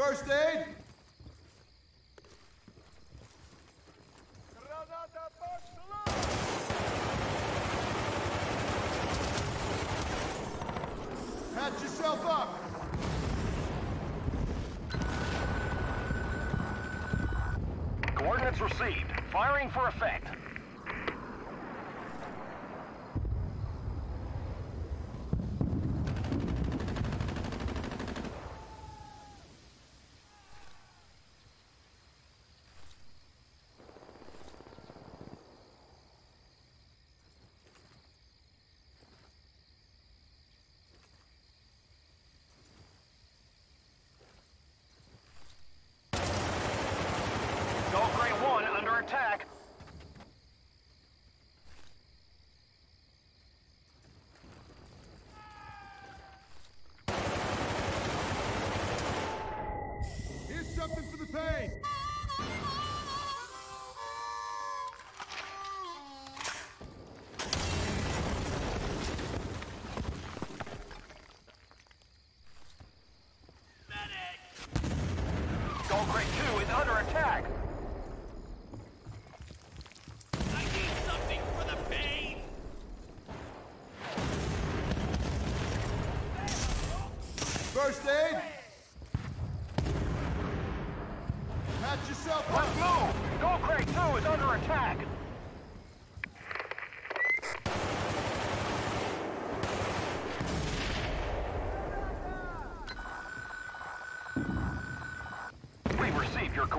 First aid! Patch yourself up! Coordinates received. Firing for effect.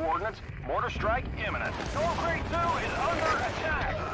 coordinates. Mortar strike imminent. North Grade 2 is under attack.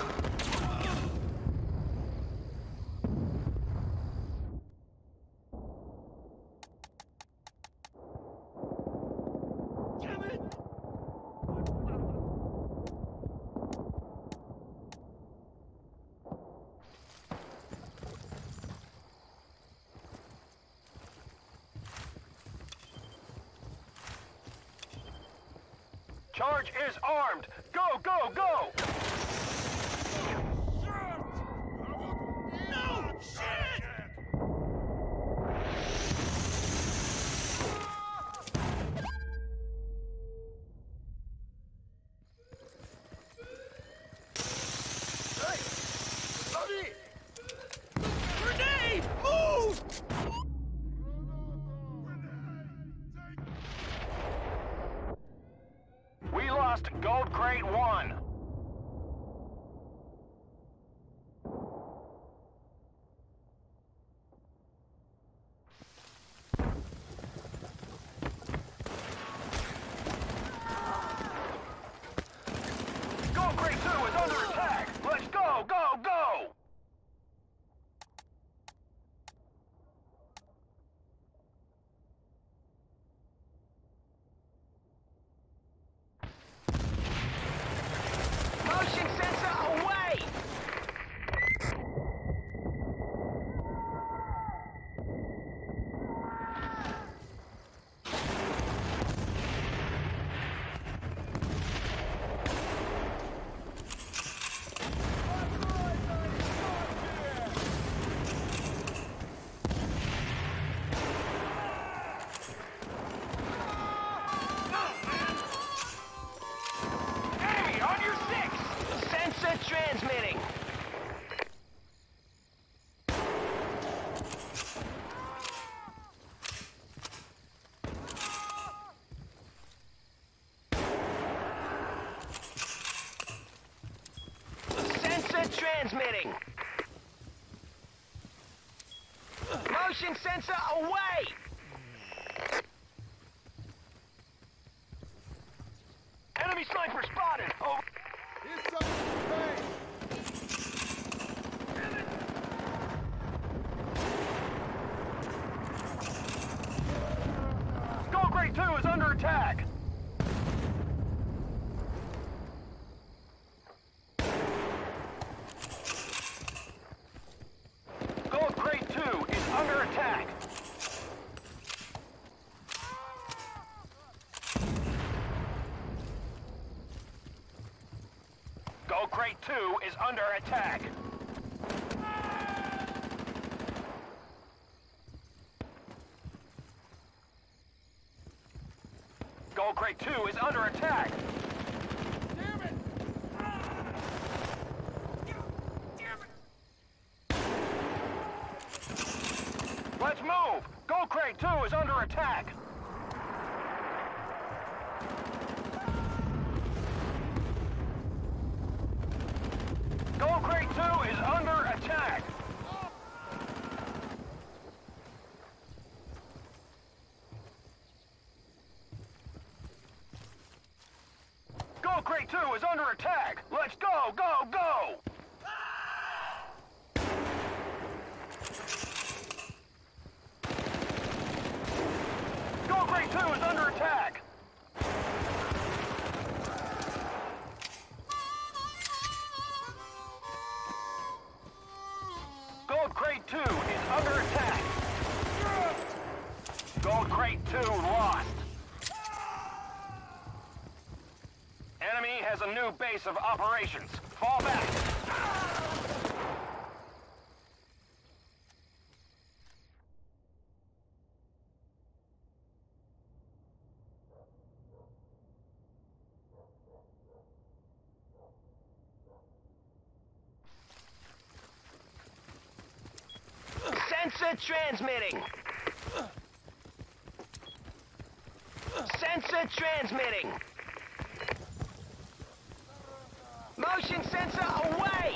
great wall. Transmitting. Motion sensor away! Enemy sniper spotted! Over. Here's something Gold Crate 2 is under attack! is under attack. 2 is under attack. Gold Crate 2 is under attack. Gold Crate 2 lost. Enemy has a new base of operations. Fall back. Sensor transmitting. Sensor transmitting. Motion sensor away!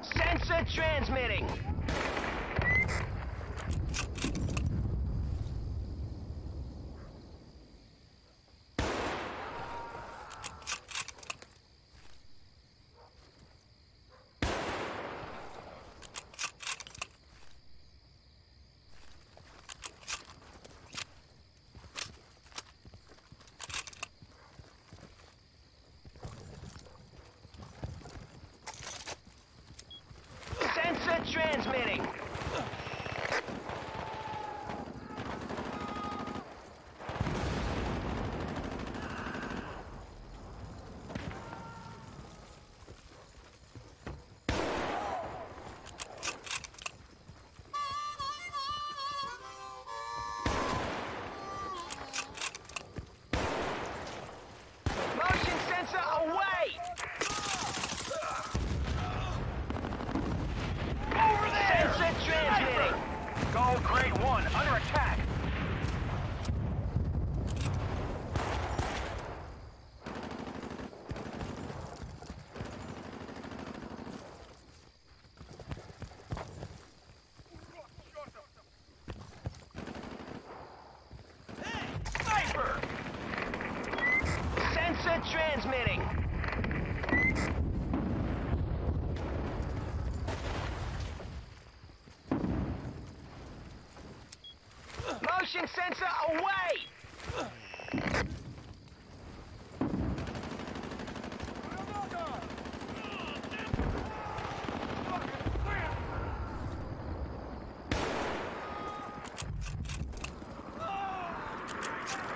Sensor transmitting. Sensor transmitting. Motion sensor away! Over there! Sensor transmitting. Crate 1 under attack. Sniper! Sensor transmitting. Motion sensor away!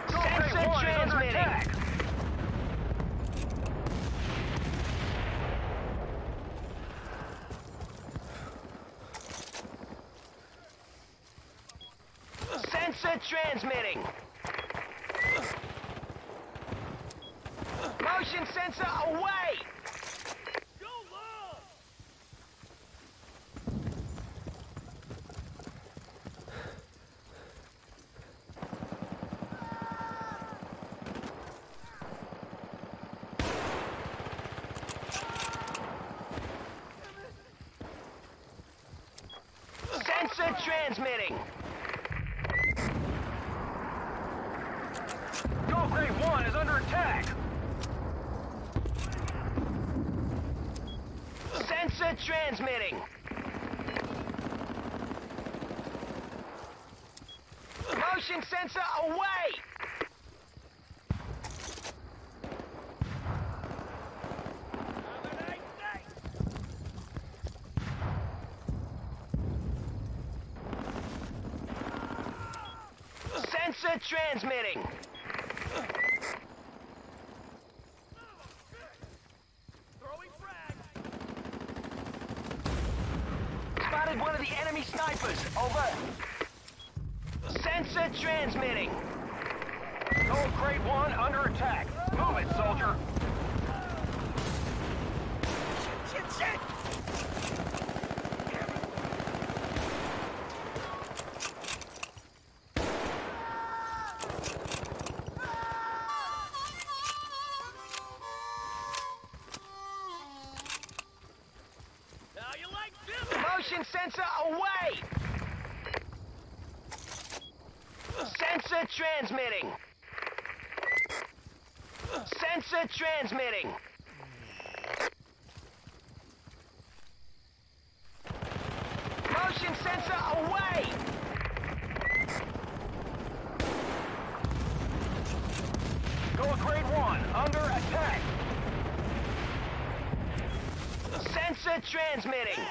Gold Crate Sensor 1 is under transmitting. attack. Sensor transmitting. Motion sensor away! Sensor transmitting. Gold Crate 1 is under attack. Sensor transmitting. Motion sensor away! Sensor transmitting. Spot spotted one of the enemy snipers. Over. Sensor transmitting. Gold Crate 1 under attack. Move it, soldier. Shit, shit! This? Motion sensor away! Sensor transmitting. Sensor transmitting. Motion sensor away! Gold Crate 1 under attack. Sensor transmitting.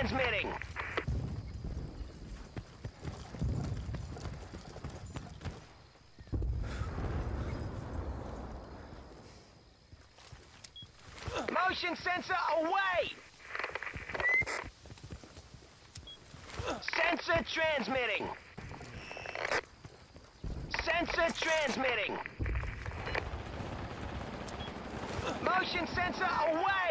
Transmitting. Motion sensor away! Sensor transmitting. Sensor transmitting. Motion sensor away!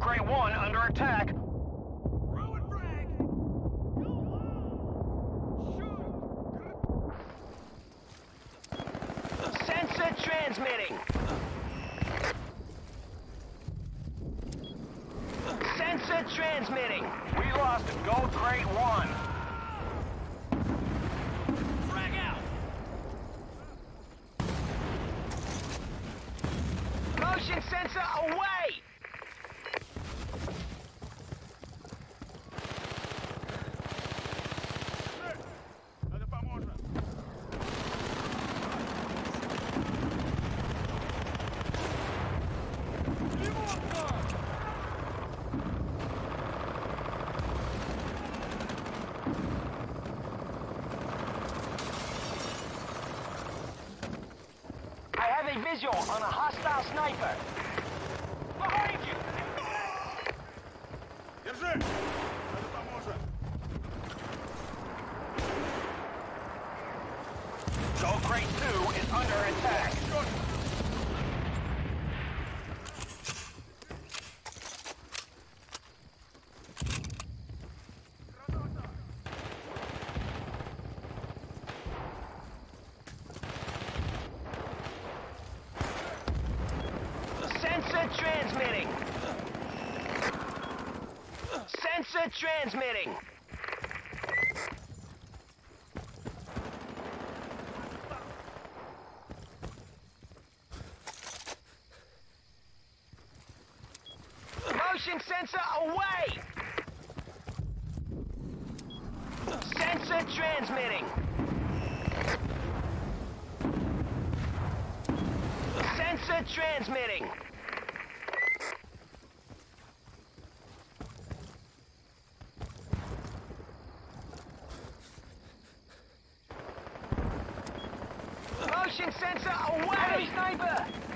Crate 1 under attack. Ruin frag! Go on! Shoot! Sensor transmitting. Sensor transmitting. We lost Gold Crate 1. On a hostile sniper. Transmitting. Motion sensor away! Sensor transmitting. Sensor transmitting. Motion sensor away! Enemy sniper!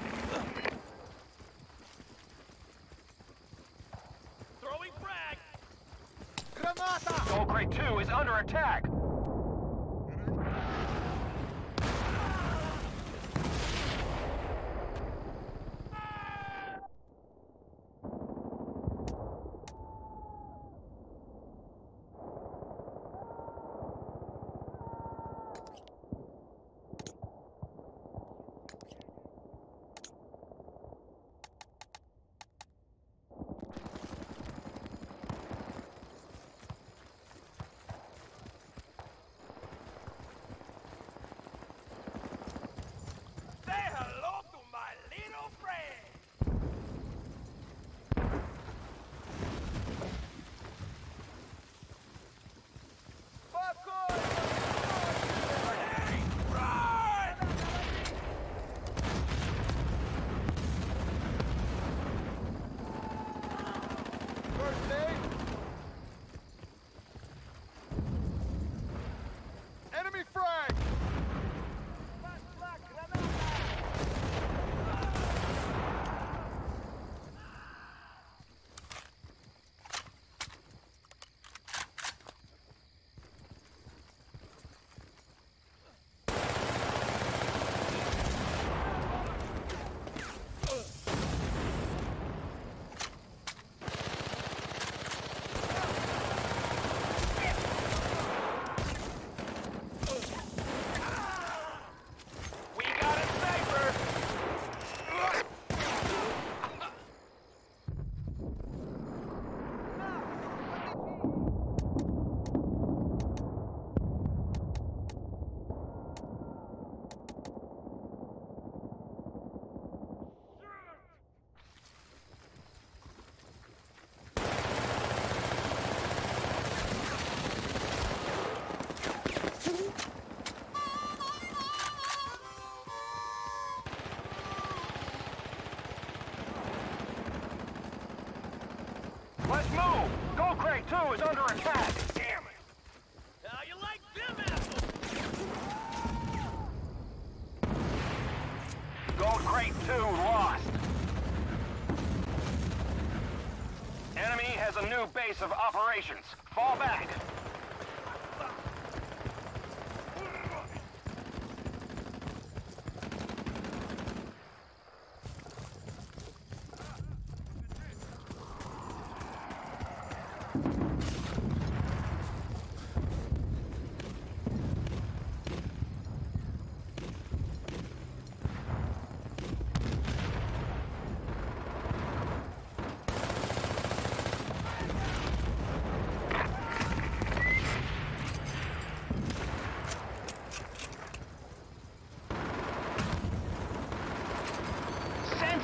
a new base of operations. Fall back.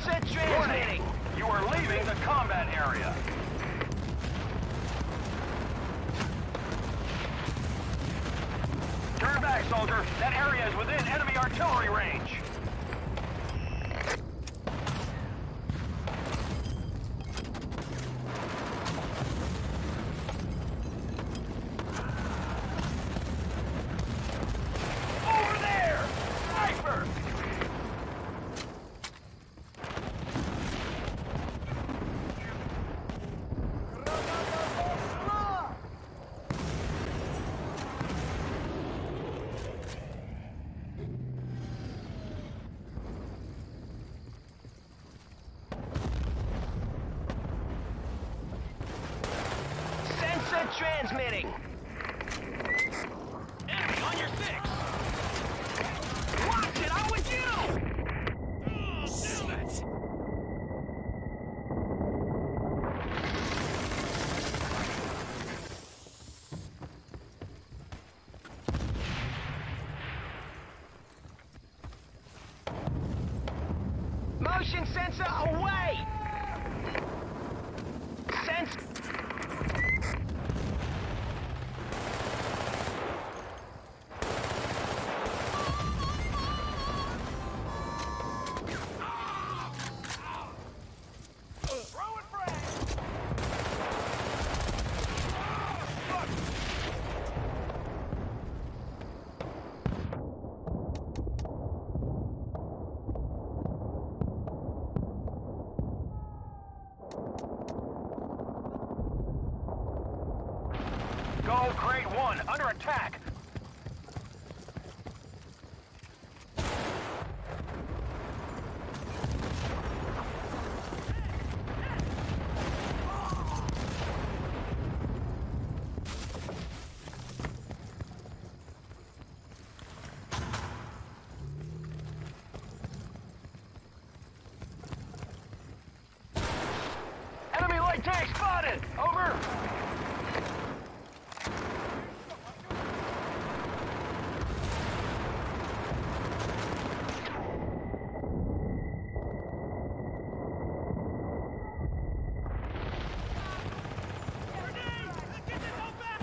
Warning! transmitting. You are leaving the combat area. Turn back, soldier. That area is within enemy artillery range. Over there! Sniper! Sensor transmitting. Enemy on your six! Watch it, I'm with you! Damn it! Motion sensor away! Sense... Throwing frag! Gold Crate 1, under attack. Enemy light tank spotted! Over! Grenade! Get this all back!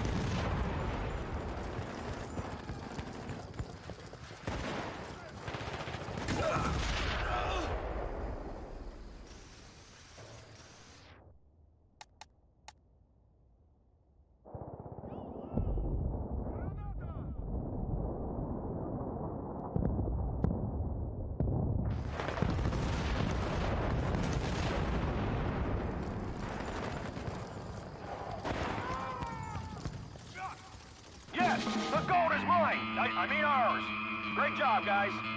Yes, the gold is mine. I, I mean ours. Great job, guys.